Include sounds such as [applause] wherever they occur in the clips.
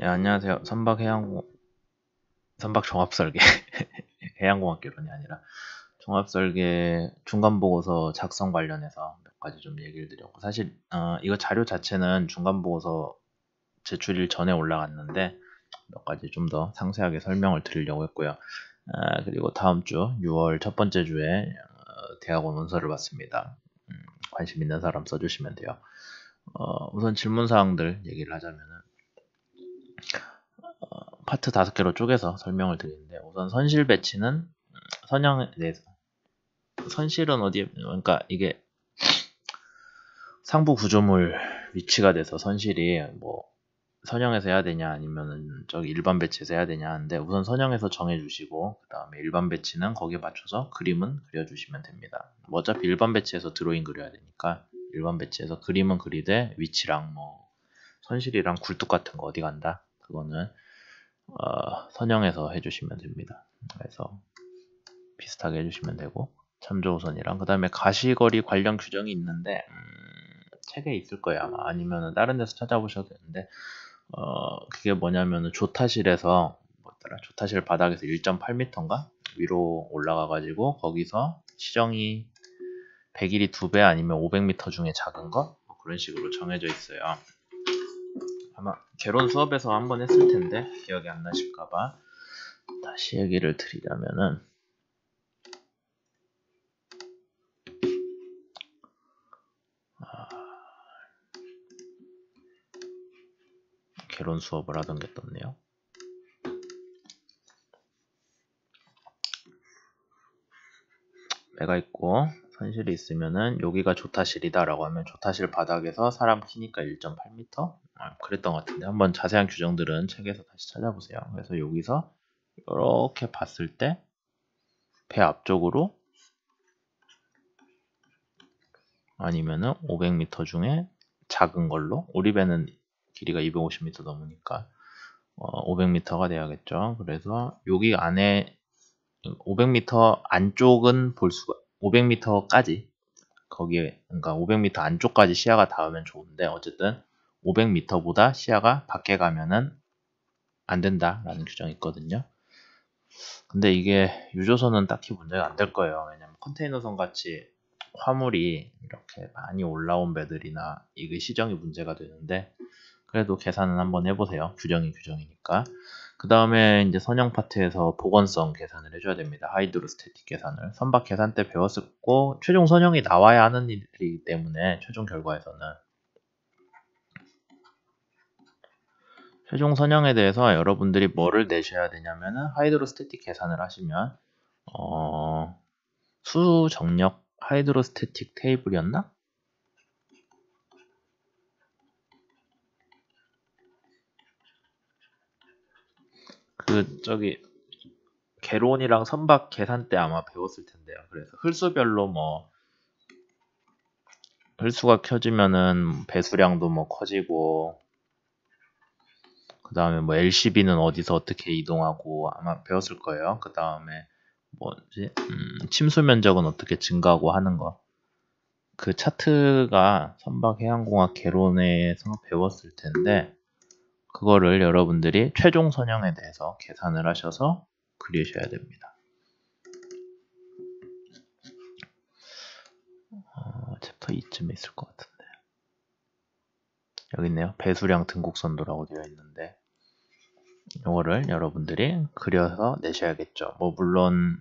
예, 안녕하세요. 선박 해양공, 선박 종합 설계. [laughs] 해양공학개론이 아니라 종합 설계 중간 보고서 작성 관련해서 몇 가지 좀 얘기를 드렸고, 사실, 어, 이거 자료 자체는 중간 보고서 제출일 전에 올라갔는데, 몇 가지 좀 더 상세하게 설명을 드리려고 했고요. 아, 그리고 다음 주 6월 첫 번째 주에 어, 대학원 문서를 받습니다. 음, 관심 있는 사람 써주시면 돼요. 어, 우선 질문 사항들 얘기를 하자면은 어, 파트 다섯 개로 쪼개서 설명을 드리는데 우선 선실 배치는 음, 선형에 대해서 선실은 어디에 그러니까 이게 상부 구조물 위치가 돼서 선실이 뭐 선형에서 해야 되냐 아니면은 저기 일반 배치에서 해야 되냐 하는데 우선 선형에서 정해 주시고 그 다음에 일반 배치는 거기에 맞춰서 그림은 그려주시면 됩니다. 뭐 어차피 일반 배치에서 드로잉 그려야 되니까 일반 배치에서 그림은 그리되 위치랑 뭐 선실이랑 굴뚝 같은 거 어디 간다 그거는 어, 선형에서 해주시면 됩니다. 그래서 비슷하게 해주시면 되고 참조선이랑 그 다음에 가시거리 관련 규정이 있는데 음, 책에 있을 거예요 아마 아니면 다른 데서 찾아보셔도 되는데 어, 그게 뭐냐면은 조타실에서 뭐더라 조타실 바닥에서 1.8m인가 위로 올라가 가지고 거기서 시정이 100일이 2배 아니면 500m 중에 작은 거 뭐 그런 식으로 정해져 있어요. 아마 개론 수업에서 한번 했을 텐데 기억이 안 나실까봐 다시 얘기를 드리자면은 아, 개론 수업을 하던 게 떴네요. 배가 있고 선실이 있으면은 여기가 조타실이다 라고 하면 조타실 바닥에서 사람 키니까 1.8m 아, 그랬던 것 같은데 한번 자세한 규정들은 책에서 다시 찾아보세요. 그래서 여기서 이렇게 봤을 때 배 앞쪽으로 아니면은 500m 중에 작은 걸로 우리 배는 길이가 250m 넘으니까 어, 500m가 돼야겠죠. 그래서 여기 안에 500m 안쪽은 볼 수가 500m까지 거기에 그러니까 500m 안쪽까지 시야가 닿으면 좋은데 어쨌든 500m보다 시야가 밖에 가면은 안 된다라는 규정이 있거든요. 근데 이게 유조선은 딱히 문제가 안 될 거예요. 왜냐면 컨테이너선 같이 화물이 이렇게 많이 올라온 배들이나 이게 시정이 문제가 되는데 그래도 계산은 한번 해보세요. 규정이 규정이니까. 그 다음에 이제 선형 파트에서 복원성 계산을 해줘야 됩니다. hydrostatic 계산을. 선박 계산 때 배웠었고, 최종 선형이 나와야 하는 일이기 때문에, 최종 결과에서는. 최종 선형에 대해서 여러분들이 뭐를 내셔야 되냐면은, hydrostatic 계산을 하시면, 어, 정수력 hydrostatic table이었나? 그 저기 개론이랑 선박 계산 때 아마 배웠을 텐데요. 그래서 흘수별로 뭐 흘수가 켜지면은 배수량도 뭐 커지고 그 다음에 뭐 LCB는 어디서 어떻게 이동하고 아마 배웠을 거예요. 그 다음에 뭐지 음, 침수 면적은 어떻게 증가하고 하는 거. 그 차트가 선박 해양공학 개론에서 배웠을 텐데 그거를 여러분들이 최종 선형에 대해서 계산을 하셔서 그리셔야 됩니다. 어, 챕터 2쯤에 있을 것 같은데 여기 있네요. 배수량 등곡선도라고 되어 있는데 이거를 여러분들이 그려서 내셔야겠죠. 뭐 물론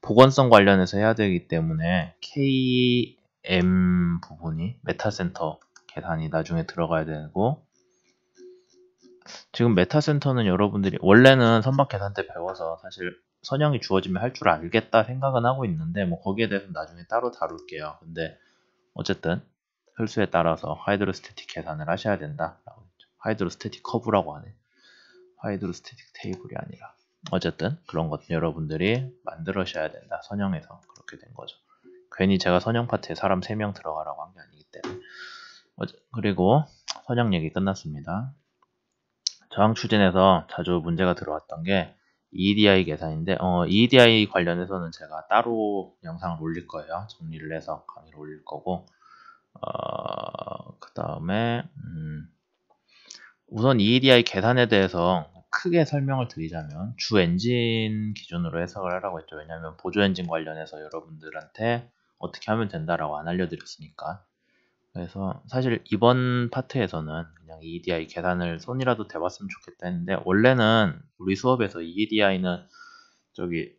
복원성 관련해서 해야 되기 때문에 KM 부분이 metacenter 계산이 나중에 들어가야 되고 지금 메타센터는 여러분들이 원래는 선박 계산 때 배워서 사실 선형이 주어지면 할 줄 알겠다 생각은 하고 있는데 뭐 거기에 대해서 나중에 따로 다룰게요. 근데 어쨌든 흘수에 따라서 hydrostatic 계산을 하셔야 된다. hydrostatic 커브라고 하네. hydrostatic 테이블이 아니라 어쨌든 그런 것 여러분들이 만들으셔야 된다. 선형에서 그렇게 된 거죠. 괜히 제가 선형 파트에 사람 3명 들어가라고 한 게 아니기 때문에 그리고 선형 얘기 끝났습니다. 저항 추진에서 자주 문제가 들어왔던 게 EDI 계산인데 어, EDI 관련해서는 제가 따로 영상을 올릴 거예요. 정리를 해서 강의를 올릴 거고 어, 그 다음에 음, 우선 EADI 계산에 대해서 크게 설명을 드리자면 주 엔진 기준으로 해석을 하라고 했죠. 왜냐하면 보조 엔진 관련해서 여러분들한테 어떻게 하면 된다라고 안 알려드렸으니까. 그래서 사실 이번 파트에서는 그냥 EDI 계산을 손이라도 대봤으면 좋겠다 했는데 원래는 우리 수업에서 EDI는 저기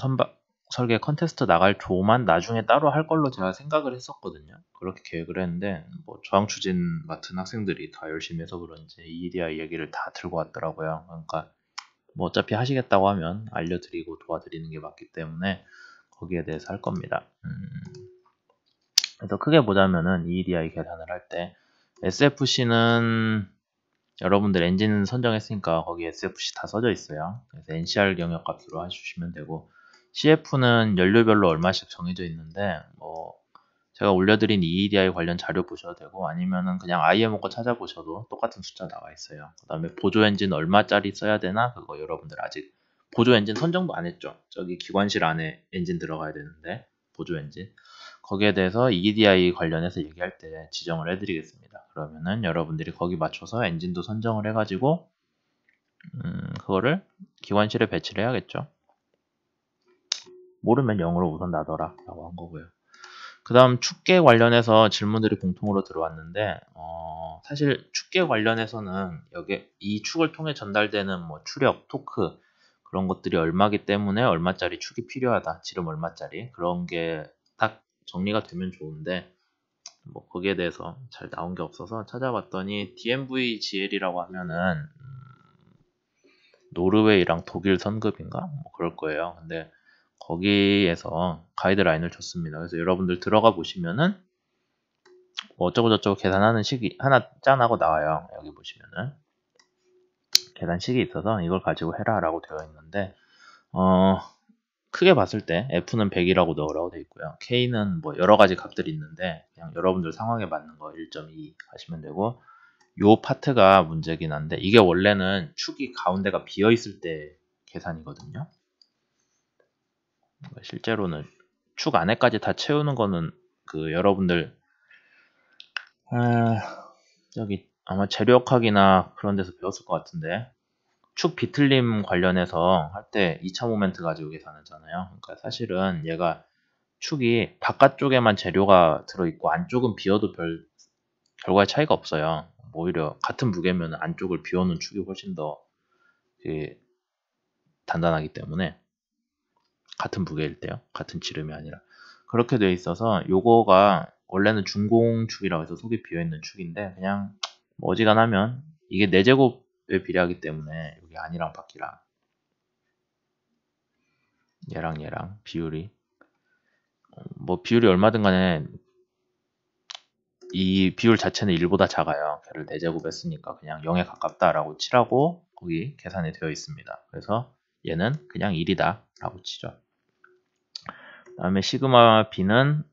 선박 설계 컨테스트 나갈 조만 나중에 따로 할 걸로 제가 생각을 했었거든요. 그렇게 계획을 했는데 뭐 저항 추진 맡은 학생들이 다 열심히 해서 그런지 EDI 얘기를 다 들고 왔더라고요. 그러니까 뭐 어차피 하시겠다고 하면 알려드리고 도와드리는 게 맞기 때문에 거기에 대해서 할 겁니다. 음. 그래서 크게 보자면은 EDI 계산을 할 때 SFC는 여러분들 엔진 선정했으니까 거기 SFC 다 써져 있어요. 그래서 NCR 경역 값으로 해주시면 되고 CF는 연료별로 얼마씩 정해져 있는데 뭐 제가 올려드린 EEDI 관련 자료 보셔도 되고 아니면은 그냥 IMO 거 찾아보셔도 똑같은 숫자 나와 있어요. 그 다음에 보조 엔진 얼마짜리 써야 되나 그거 여러분들 아직 보조 엔진 선정도 안 했죠. 저기 기관실 안에 엔진 들어가야 되는데 보조 엔진 거기에 대해서 EEDI 관련해서 얘기할 때 지정을 해드리겠습니다. 그러면은 여러분들이 거기 맞춰서 엔진도 선정을 해가지고 음, 그거를 기관실에 배치를 해야겠죠. 모르면 0으로 우선 놔둬라 라고 한 거고요. 그 다음 축계 관련해서 질문들이 공통으로 들어왔는데 어, 사실 축계 관련해서는 여기 이 축을 통해 전달되는 뭐 추력, 토크 그런 것들이 얼마기 때문에 얼마짜리 축이 필요하다 지름 얼마짜리 그런 게 딱 정리가 되면 좋은데 뭐 거기에 대해서 잘 나온 게 없어서 찾아봤더니 DMV GL이라고 하면은 음, 노르웨이랑 독일 선급인가 뭐 그럴 거예요. 근데 거기에서 가이드라인을 줬습니다. 그래서 여러분들 들어가 보시면은 뭐 어쩌고저쩌고 계산하는 식이 하나 짠하고 나와요. 여기 보시면은 계산식이 있어서 이걸 가지고 해라 라고 되어 있는데 어 크게 봤을 때 F는 100이라고 넣으라고 되어 있고요. K는 뭐 여러 가지 값들이 있는데 그냥 여러분들 상황에 맞는 거 1.2 하시면 되고 요 파트가 문제긴 한데 이게 원래는 축이 가운데가 비어 있을 때 계산이거든요. 실제로는 축 안에까지 다 채우는 거는 그 여러분들 아, 여기 아마 재료학이나 그런 데서 배웠을 것 같은데 축 비틀림 관련해서 할 때 2차 모멘트 가지고 계산하잖아요. 그러니까 사실은 얘가 축이 바깥쪽에만 재료가 들어있고 안쪽은 비어도 별 결과에 차이가 없어요. 오히려 같은 무게면 안쪽을 비워놓은 축이 훨씬 더 단단하기 때문에 같은 무게일 때요. 같은 지름이 아니라. 그렇게 되어 있어서 요거가 원래는 중공축이라고 해서 속이 비어있는 축인데 그냥 뭐 어지간하면 이게 4제곱에 비례하기 때문에 여기 안이랑 밖이랑 얘랑 얘랑 비율이 뭐 비율이 얼마든 간에 이 비율 자체는 1보다 작아요. 걔를 4제곱 했으니까 그냥 0에 가깝다라고 칠하고 거기 계산이 되어 있습니다. 그래서 얘는 그냥 1이다 라고 치죠. 다음에 시그마 B는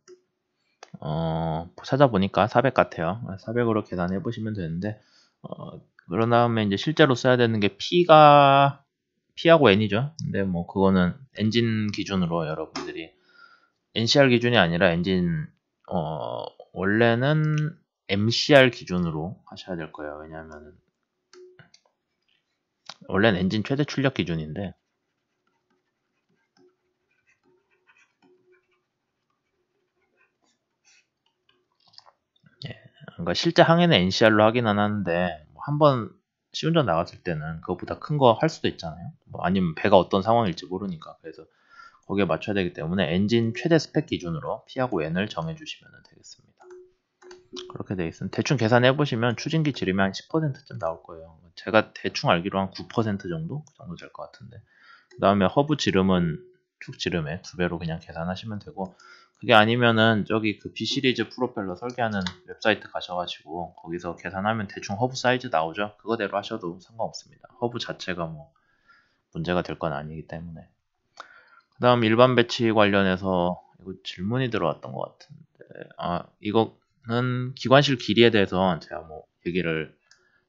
어, 찾아보니까 400 같아요. 400으로 계산해 보시면 되는데 어, 그런 다음에 이제 실제로 써야 되는 게 P가 P하고 N이죠. 근데 뭐 그거는 엔진 기준으로 여러분들이 NCR 기준이 아니라 엔진 어, 원래는 MCR 기준으로 하셔야 될 거예요. 왜냐하면 원래는 엔진 최대 출력 기준인데 그러니까 실제 항해는 NCR로 하기는 하는데 뭐 한번 시운전 나갔을 때는 그것보다 큰 거 할 수도 있잖아요. 뭐 아니면 배가 어떤 상황일지 모르니까 그래서 거기에 맞춰야 되기 때문에 엔진 최대 스펙 기준으로 P하고 N을 정해주시면 되겠습니다. 그렇게 돼 있으면 대충 계산해 보시면 추진기 지름이 한 10%쯤 나올 거예요. 제가 대충 알기로 한 9% 정도 그 정도 될 것 같은데 그 다음에 허브 지름은 축 지름의 두 배로 그냥 계산하시면 되고 그게 아니면은 저기 그 B 시리즈 프로펠러 설계하는 웹사이트 가셔가지고 거기서 계산하면 대충 허브 사이즈 나오죠. 그거대로 하셔도 상관없습니다. 허브 자체가 뭐 문제가 될 건 아니기 때문에. 그 다음 일반 배치 관련해서 이거 질문이 들어왔던 것 같은데 아 이거는 기관실 길이에 대해서 제가 뭐 얘기를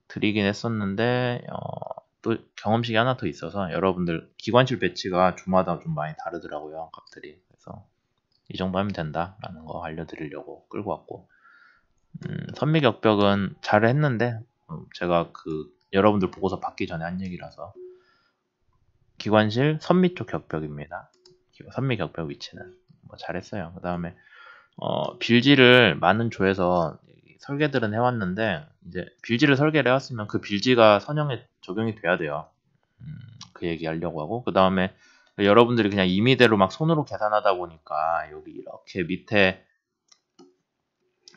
드리긴 했었는데 어, 또 경험식이 하나 더 있어서 여러분들 기관실 배치가 주마다 좀 많이 다르더라고요 값들이 그래서 이 정도 하면 된다라는 거 알려드리려고 끌고 왔고 음, 선미격벽은 잘 했는데 음, 제가 그 여러분들 보고서 받기 전에 한 얘기라서 기관실 선미 쪽 격벽입니다. 선미 격벽 위치는 뭐 잘했어요. 그 다음에 어, 빌지를 많은 조에서 설계들은 해왔는데 이제 빌지를 설계를 해왔으면 그 빌지가 선형에 적용이 돼야 돼요. 음, 그 얘기 하려고 하고 그 다음에 여러분들이 그냥 임의대로 막 손으로 계산하다 보니까 여기 이렇게 밑에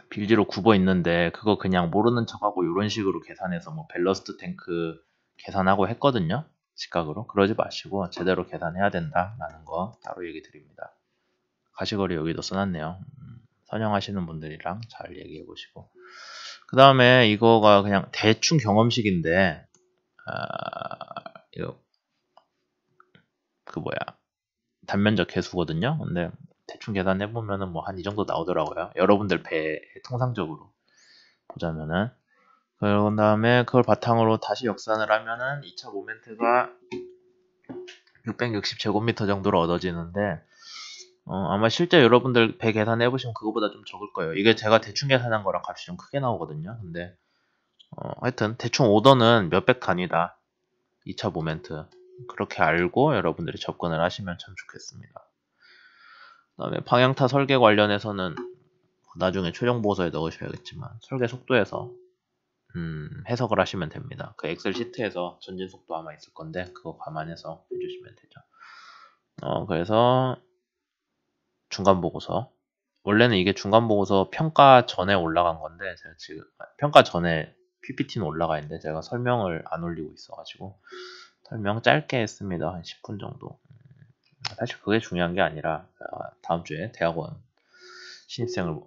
빌지로 굽어 있는데 그거 그냥 모르는 척하고 이런 식으로 계산해서 뭐 밸러스트 탱크 계산하고 했거든요. 직각으로 그러지 마시고 제대로 계산해야 된다라는 거 따로 얘기 드립니다. 가시거리 여기도 써놨네요. 음, 선형하시는 분들이랑 잘 얘기해 보시고 그 다음에 이거가 그냥 대충 경험식인데 아, 이거 그 뭐야 단면적 개수거든요. 근데 대충 계산해 보면은 뭐 한 이 정도 나오더라고요. 여러분들 배 통상적으로 보자면은 그런 다음에 그걸 바탕으로 다시 역산을 하면은 2차 모멘트가 660제곱미터 정도로 얻어지는데 어, 아마 실제 여러분들 배 계산해 보시면 그거보다 좀 적을 거예요. 이게 제가 대충 계산한 거랑 값이 좀 크게 나오거든요. 근데 어, 하여튼 대충 오더는 몇백 단위다. 2차 모멘트. 그렇게 알고 여러분들이 접근을 하시면 참 좋겠습니다. 그 다음에 방향타 설계 관련해서는 나중에 최종 보고서에 넣으셔야겠지만 설계 속도에서 음, 해석을 하시면 됩니다. 그 엑셀 시트에서 전진 속도 아마 있을 건데 그거 감안해서 해주시면 되죠. 어, 그래서 중간 보고서 원래는 이게 중간 보고서 평가 전에 올라간 건데 제가 지금 평가 전에 PPT는 올라가 있는데 제가 설명을 안 올리고 있어가지고 설명 짧게 했습니다. 한 10분 정도. 음, 사실 그게 중요한 게 아니라 다음 주에 대학원 신입생을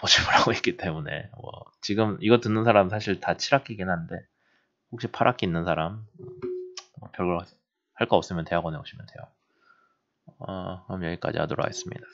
모집을 하고 있기 때문에 뭐 지금 이거 듣는 사람 사실 다 7학기긴 한데 혹시 8학기 있는 사람 뭐 별거 할거 없으면 대학원에 오시면 돼요. 어, 그럼 여기까지 하도록 하겠습니다.